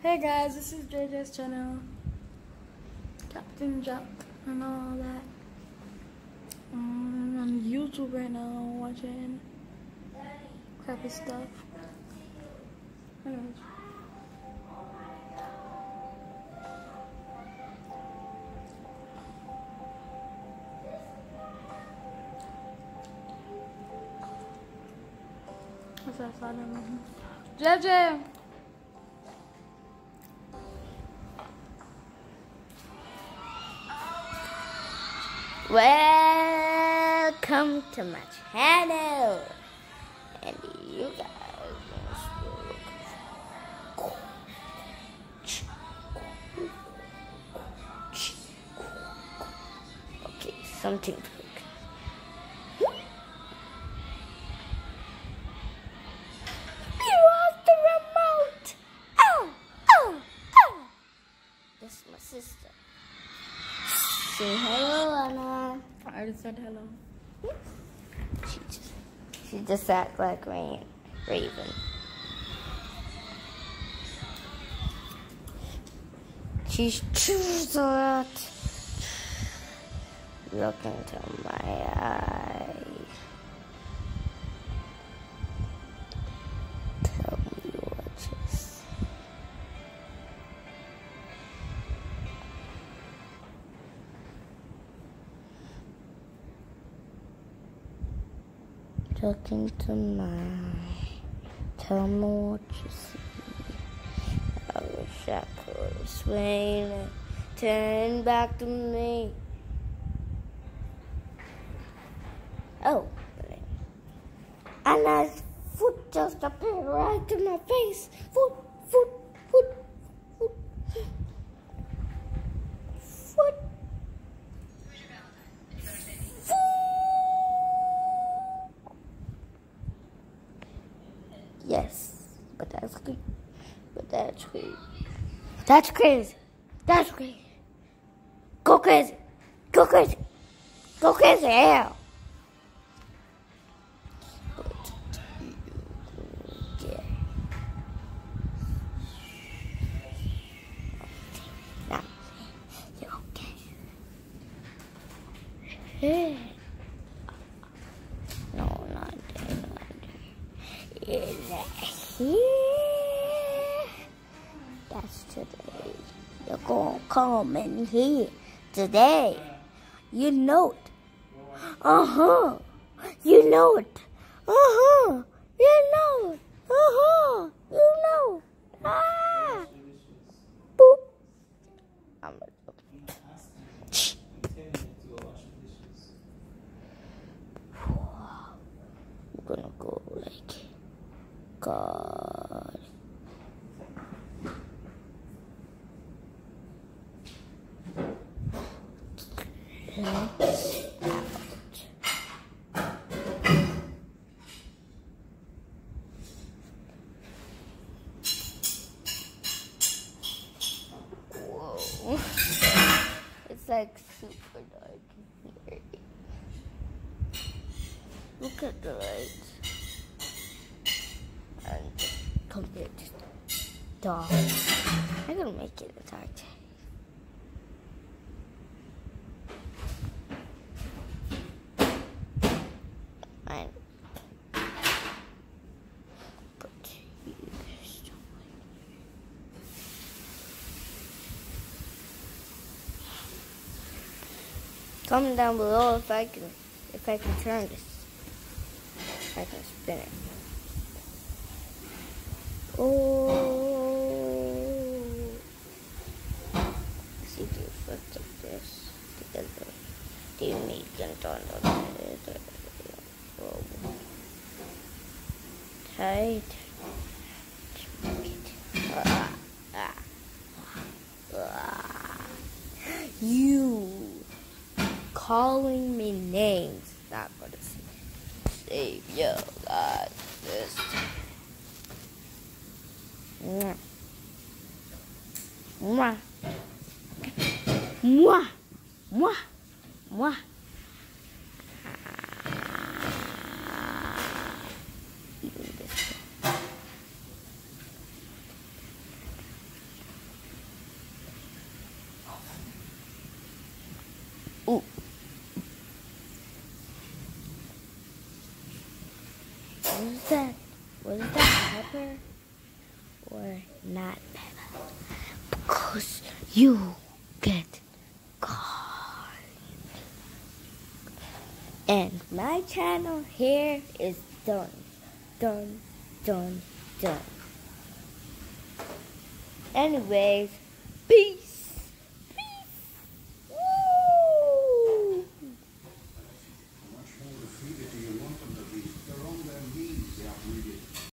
Hey guys, this is JJ's channel. Captain Jack and all that. Um, I'm on YouTube right now watching crappy stuff. Anyways. What's that sound? JJ! Welcome to my channel. And you guys Okay, something to. You lost the remote. Oh, oh, oh. This is my sister. Say hello. I already said hello. She just, she just act like Raven. She's chews a lot. Look into my eye. Look to my. Tell me what you see. I wish I could explain it. Turn back to me. Oh. And his foot just appeared right in my face. Foot, foot. Foot. Yes, but that's crazy. But that's crazy. That's crazy. That's crazy. Go crazy. Go crazy. Go crazy. Hell. Is here? That's today. You're gonna come in here today. You know it. Uh huh. You know it. Uh huh. You know it. Uh huh. You know. Ah. Boop. I'm gonna. Shh. I'm gonna go like God. Let's out. Whoa. It's like super dark in here. Look at the lights. And dark. I'm gonna make it a dark day. Comment down below if I can if I can turn this. If I can spin it. Oh. See you flip like this together. You need to turn it? Tight. Ah, ah, ah. You calling me names not gonna save your life this time. Mua. Mua. Mua. Mua. mua What is that? What is that? Pepper? Or not pepper? Because you get caught. And my channel here is done. Done, done, done. Anyways, peace.